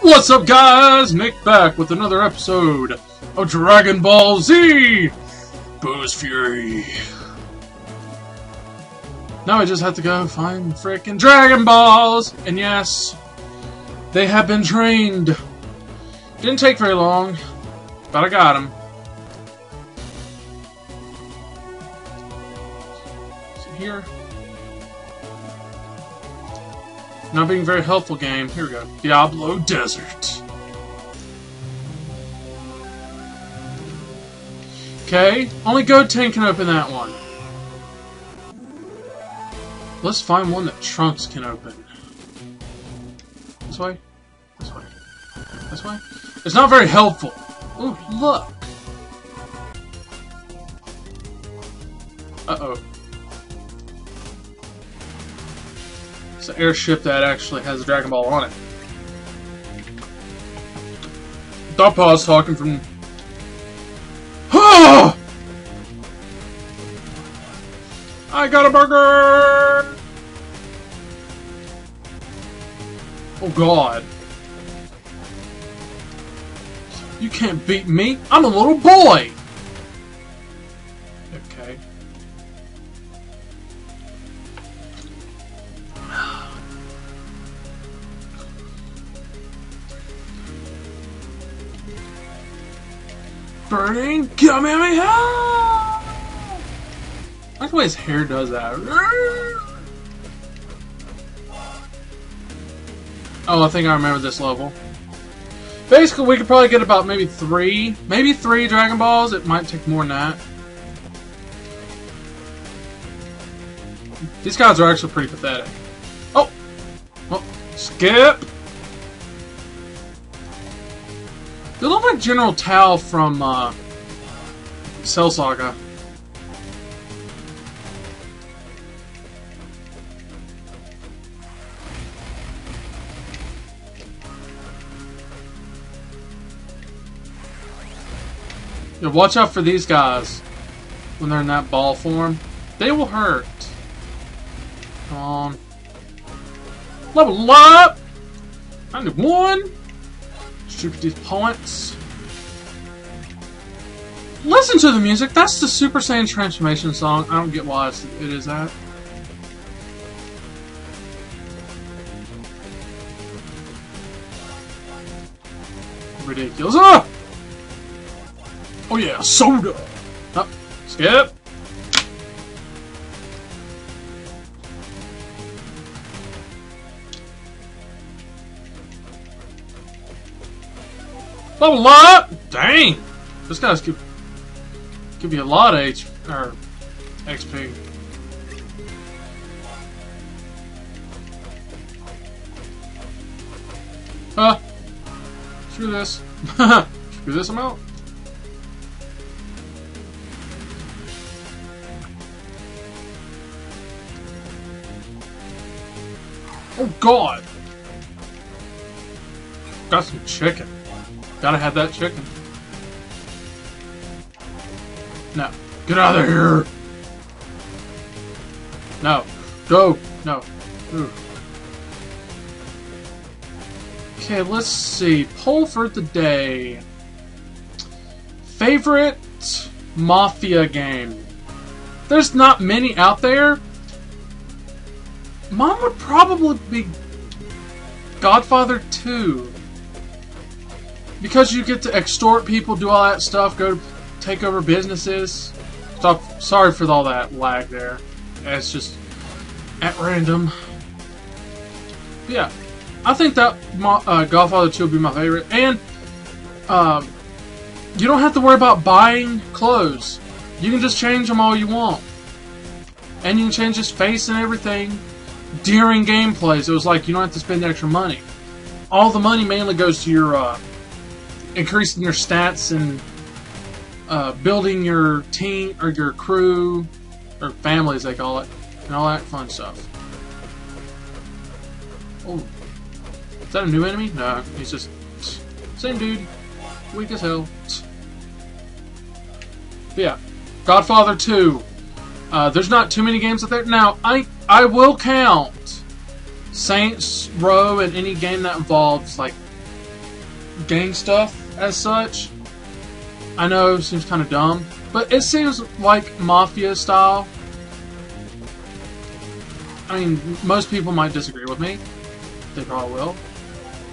What's up, guys? Nick back with another episode of Dragon Ball Z Buu's Fury. Now I just have to go find frickin' Dragon Balls! And yes, they have been trained. Didn't take very long, but I got them. So here. Not being very helpful game. Here we go. Diablo Desert. Okay, only Goten can open that one. Let's find one that Trunks can open. This way? This way? This way? It's not very helpful. Ooh, look! Uh-oh. An airship that actually has a Dragon Ball on it. Thought Paw's talking from... I got a burger! Oh god. You can't beat me. I'm a little boy! Burning Kamehameha! I like the way his hair does that. Oh, I think I remember this level. Basically, we could probably get about maybe three, maybe three Dragon Balls. It might take more than that. These guys are actually pretty pathetic. Oh! Oh, skip! General Tao from, uh, Cell Saga. Yeah, watch out for these guys when they're in that ball form. They will hurt. Come on. Level up! 91! Distribute these points. Listen to the music. That's the Super Saiyan transformation song. I don't get why it is that. Ridiculous. Ah! Oh yeah, soda! Oh, skip! Level up! Dang! This guy's give, give you a lot of H or XP. Huh? Screw this. Screw this amount. Oh god! Got some chicken. Gotta have that chicken. No. Get out of here! No. Go! No. Ooh. Okay, let's see. Poll for the day. Favorite Mafia game? There's not many out there. Mine would probably be Godfather 2. Because you get to extort people, do all that stuff, go take over businesses. Stop. Sorry for all that lag there. It's just at random. But yeah, I think that uh, Godfather 2 will be my favorite. And um, you don't have to worry about buying clothes. You can just change them all you want. And you can change his face and everything during gameplays, it was like you don't have to spend extra money. All the money mainly goes to your uh, increasing your stats and uh, building your team or your crew or family, as they call it, and all that fun stuff. Oh, is that a new enemy? No, he's just same dude, weak as hell. But yeah, Godfather 2. Uh, there's not too many games out there. Now, I I will count Saints Row and any game that involves like gang stuff as such. I know it seems kind of dumb, but it seems like mafia style. I mean, most people might disagree with me. They probably will.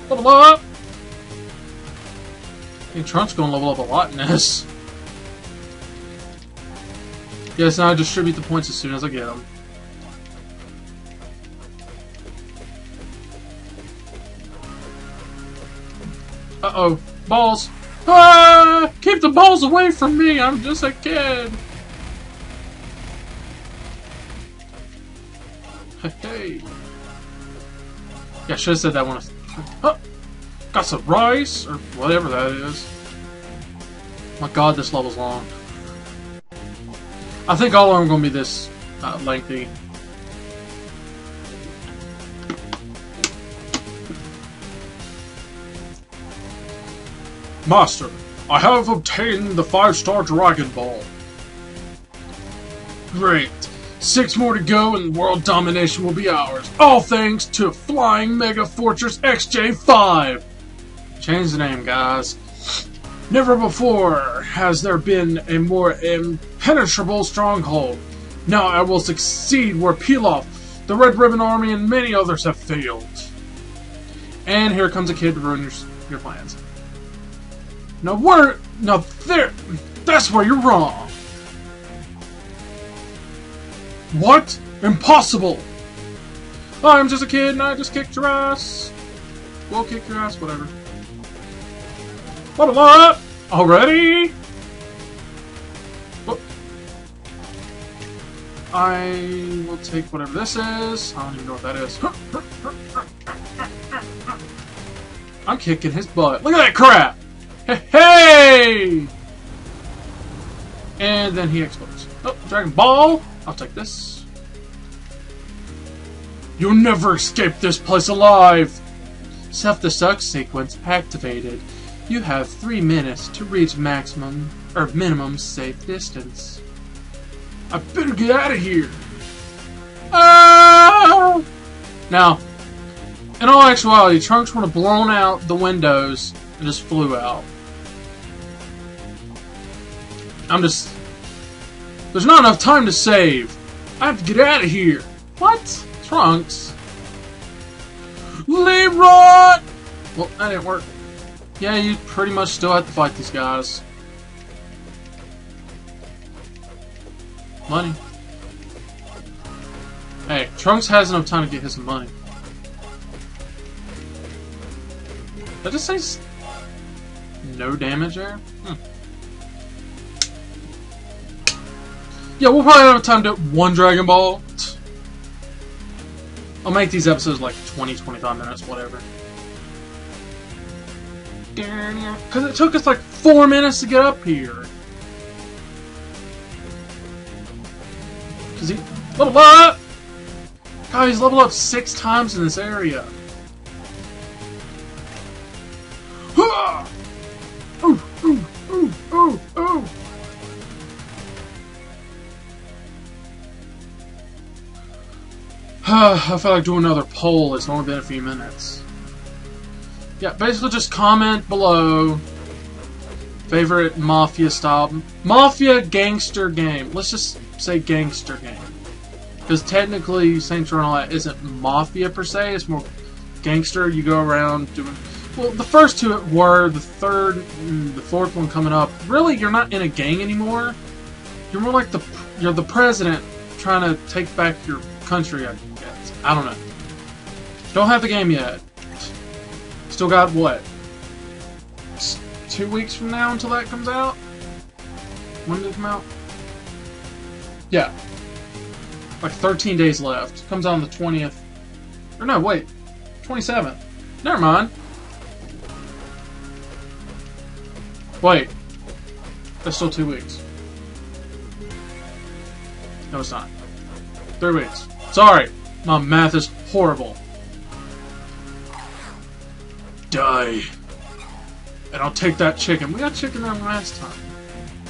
Level up! I think Trunk's gonna level up a lot in this. Yes, now I distribute the points as soon as I get them. Uh-oh. Balls. Ah! Keep the balls away from me! I'm just a kid! Hey. Yeah, I should have said that one. Oh, got some rice, or whatever that is. My god, this level's long. I think all of them are going to be this uh, lengthy. Master, I have obtained the 5-star Dragon Ball. Great. Six more to go and world domination will be ours. All thanks to Flying Mega Fortress XJ5! Change the name, guys. Never before has there been a more impenetrable stronghold. Now I will succeed where Pilaf, the Red Ribbon Army, and many others have failed. And here comes a kid to ruin your, your plans. Now where... Now there... That's where you're wrong. What? Impossible! I'm just a kid and I just kicked your ass. We'll kick your ass, whatever. What up? Already? Whoop. I will take whatever this is. I don't even know what that is. I'm kicking his butt. Look at that crap! Hey! And then he explodes. Oh, Dragon Ball! I'll take this. You'll never escape this place alive! Self-destruct sequence activated. You have three minutes to reach maximum or minimum safe distance. I better get out of here. Ah! Now, in all actuality, Trunks would have blown out the windows and just flew out. I'm just. There's not enough time to save. I have to get out of here. What? Trunks? Leroy! Well, that didn't work. Yeah, you pretty much still have to fight these guys. Money. Hey, Trunks has enough time to get his money. That just says no damage there? Hmm. Yeah, we'll probably have time to one Dragon Ball. I'll make these episodes like 20, 25 minutes, whatever. Because it took us like four minutes to get up here. Because he... Level up! God, he's leveled up six times in this area. I feel like doing another poll. It's only been a few minutes. Yeah, basically just comment below favorite Mafia style. Mafia gangster game. Let's just say gangster game. Because technically Saints Row isn't Mafia per se, it's more gangster. You go around doing... Well, the first two were. The third, the fourth one coming up. Really, you're not in a gang anymore. You're more like the... You're the president trying to take back your country. I don't know. Don't have the game yet. Still got, what? Two weeks from now until that comes out? When did it come out? Yeah. Like 13 days left. Comes out on the 20th. Or no, wait. 27th. Never mind. Wait. That's still two weeks. No, it's not. Three weeks. Sorry. My math is horrible. Die. And I'll take that chicken. We got chicken there last time.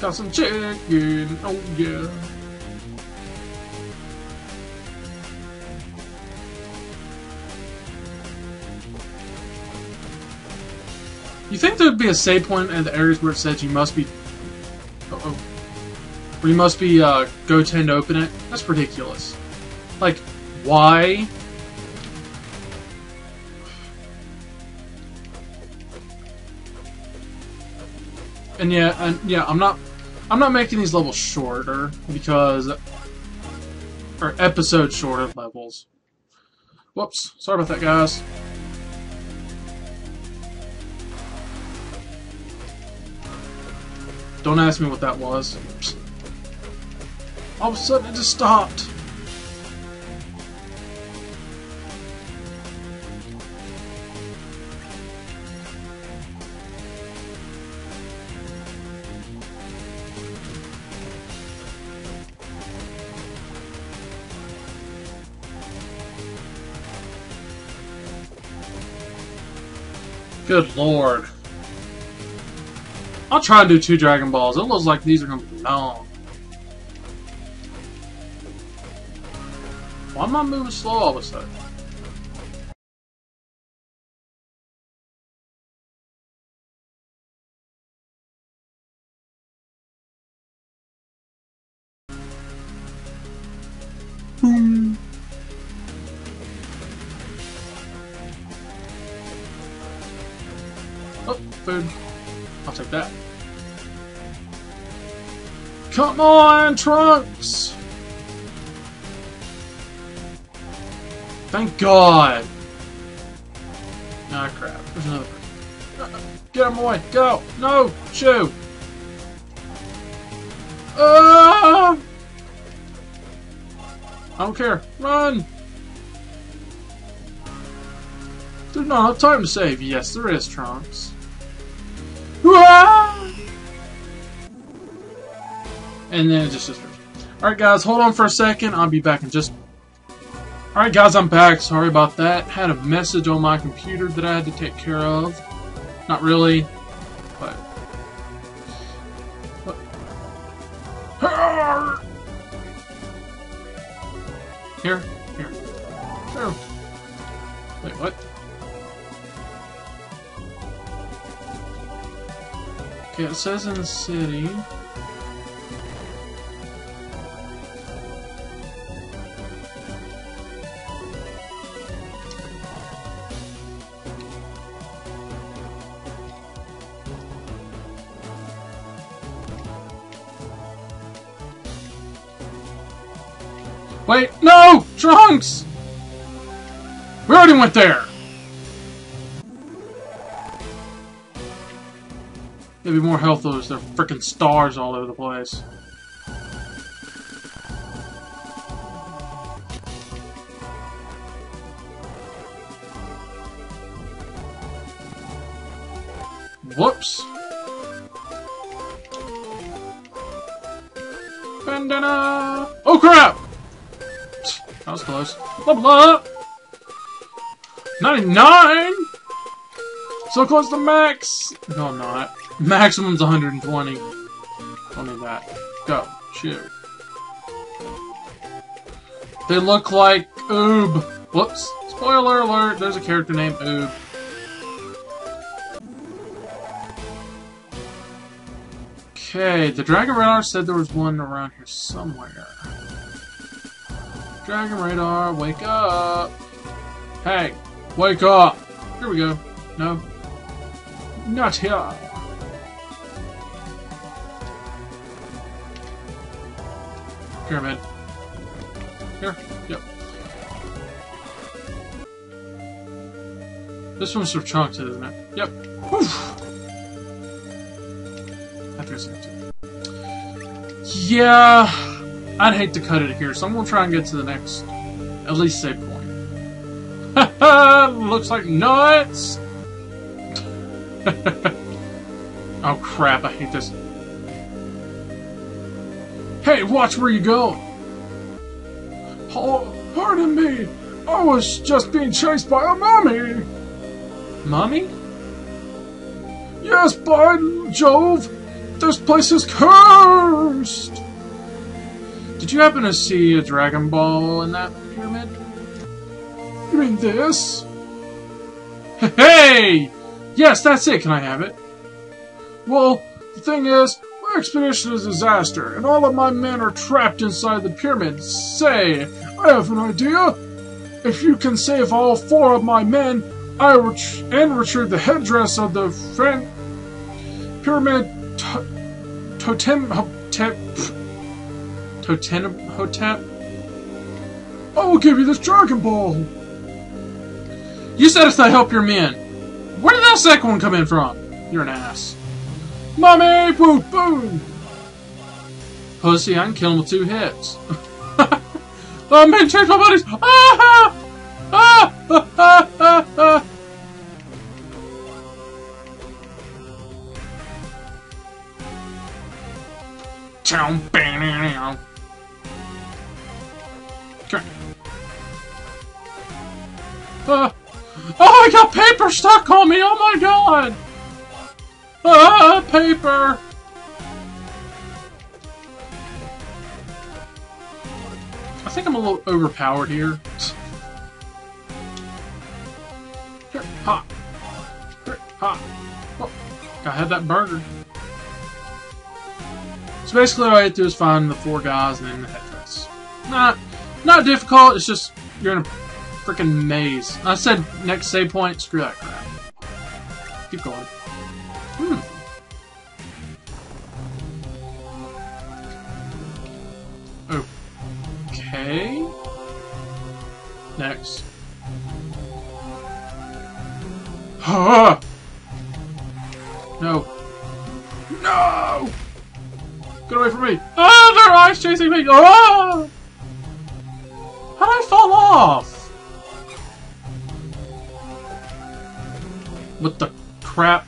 Got some chicken. Oh, yeah. You think there'd be a save point in the areas where it says you must be... Uh oh Where you must be, uh, go to open it? That's ridiculous. Like, why? And yeah, and yeah, I'm not, I'm not making these levels shorter because, or episode shorter levels. Whoops, sorry about that, guys. Don't ask me what that was. All of a sudden, it just stopped. Good lord. I'll try and do two Dragon Balls. It looks like these are to be long. Why am I moving slow all of a sudden? I'll take that. Come on, Trunks! Thank God! Ah, crap. There's another person. Get him away! Go! No! Shoo! Ah! I don't care. Run! There's not enough time to save. Yes, there is, Trunks. And then it just just Alright guys, hold on for a second. I'll be back in just... Alright guys, I'm back. Sorry about that. Had a message on my computer that I had to take care of. Not really, Okay, it says in the city. Wait, no! Trunks! We already went there! Maybe more health those they're freaking stars all over the place. Whoops. Bandana! Oh crap! That was close. Blah blah! 99! So close to max! No, I'm not. Maximum's 120. Don't that. Go. Shoot. They look like Oob. Whoops. Spoiler alert, there's a character named Oob. Okay, the Dragon Radar said there was one around here somewhere. Dragon Radar, wake up! Hey, wake up! Here we go. No. Not here. Pyramid. Here? Yep. This one's for Trunks, isn't it? Yep. Whew. Yeah, I'd hate to cut it here, so I'm gonna try and get to the next, at least save point. Looks like nuts! oh crap, I hate this. Hey, watch where you go! Oh, pardon me! I was just being chased by a mummy! Mummy? Yes, by Jove! This place is cursed! Did you happen to see a Dragon Ball in that pyramid? You mean this? Hey! Yes, that's it. Can I have it? Well, the thing is, my expedition is a disaster, and all of my men are trapped inside the pyramid. Say, I have an idea. If you can save all four of my men, I ret- and retrieve the headdress of the Fran- pyramid to- totem hotep totem hotep. I will give you this Dragon Ball. You said it's to help your men. Where did that second one come in from? You're an ass. Mommy, boo, boo. Pussy, I can kill him with two hits. oh man, change my ah, ah, stuck on me! Oh my god! Ah, paper! I think I'm a little overpowered here. Here, ha! Here, ha! Oh, I had that burger. So basically, all I have to do is find the four guys and then the headdress. Not, not difficult. It's just you're in a freaking maze. I said next save point. Screw that crap. Keep going. Hmm. Okay. Next. Ah! No. No! Get away from me! Ah, there are eyes chasing me! Ah! How'd I fall off? What the crap?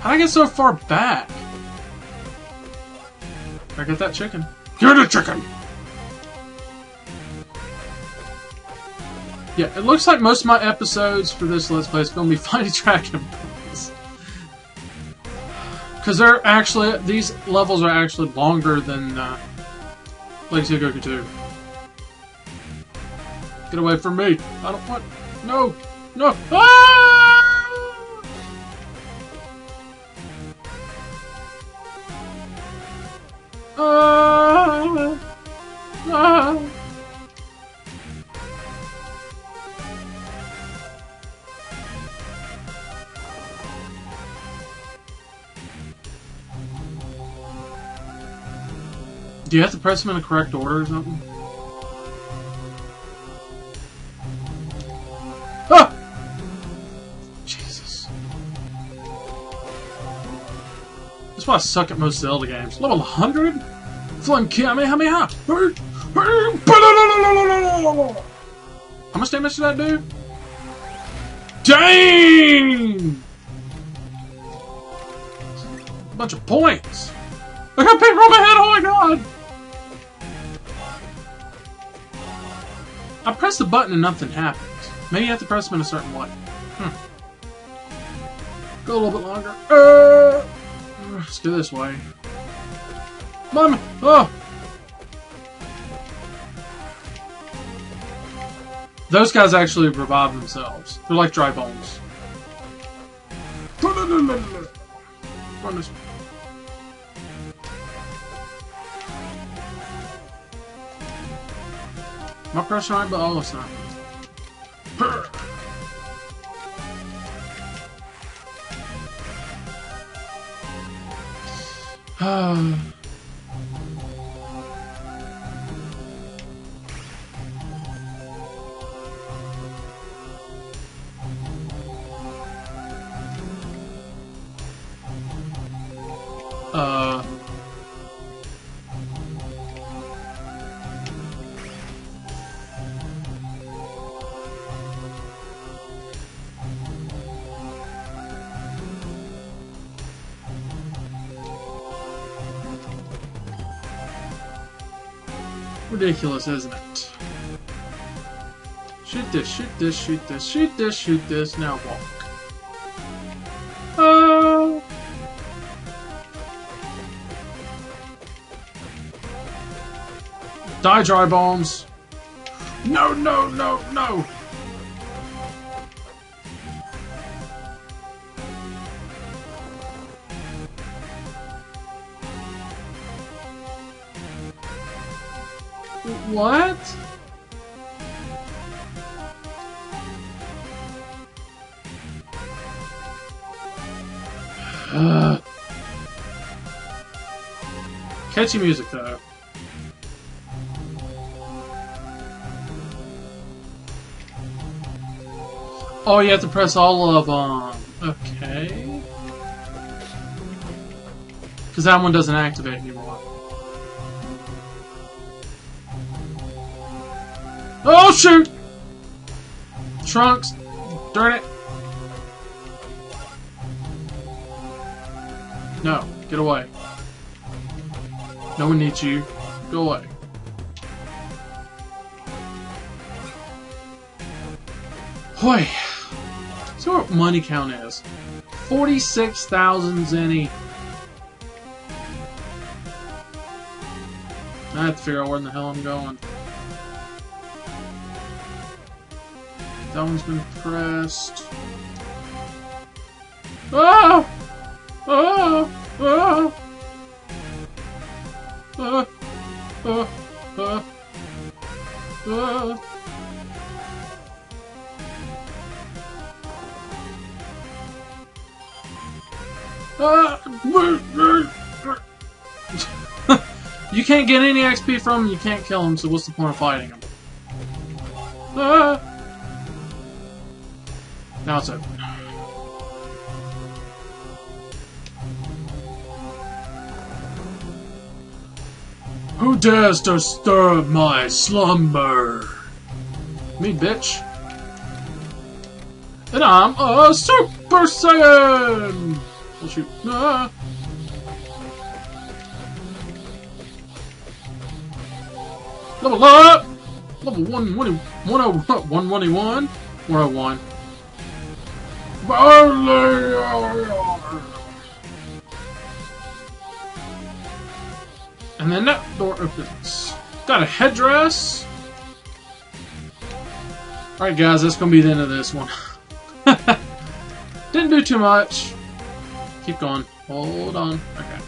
How'd I get so far back? I get that chicken. Get a chicken! Yeah, it looks like most of my episodes for this Let's Play is going to be finding Dragon Balls. Because they're actually, these levels are actually longer than uh, Legacy of Goku 2. Get away from me! I don't want, no! No! Ah! Ah! Ah! Do you have to press them in the correct order or something? I suck at most Zelda games. Level 100? Flung Kamehameha! How much damage did that do? Dang! A bunch of points! I got paper on my head, oh my god! I press the button and nothing happens. Maybe you have to press them in a certain way. Hmm. Go a little bit longer. Uh, let's go this way. Mom! Oh! Those guys actually revive themselves. They're like dry bones. Run this My pressure right, but oh, it's not. Uh. Ridiculous, isn't it? Shoot this, shoot this, shoot this, shoot this, shoot this, now walk. Oh! Die, dry bones! No, no, no, no! What? Catchy music, though. Oh, you have to press all of them. Okay. Because that one doesn't activate anymore. Oh, shoot! Trunks! Darn it! No, get away. No one needs you. Go away. Hoy. See what money count is. 46,000 zeni. I have to figure out where in the hell I'm going. That one's been pressed. Oh! Oh! Oh! Oh! you can't get any XP from him, you can't kill him, so what's the point of fighting him? Ah. Now it's open. Who dares disturb my slumber? Me, bitch. And I'm a Super Saiyan! I'll shoot. Ah. Level up! Level 121, 101, 101. And then that door opens. Got a headdress. Alright guys, that's gonna be the end of this one. Didn't do too much. Keep going. Hold on. Okay.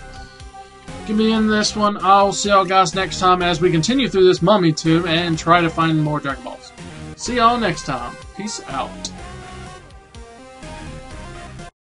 Give me in this one. I'll see y'all guys next time as we continue through this mummy tomb and try to find more Dragon Balls. See y'all next time. Peace out.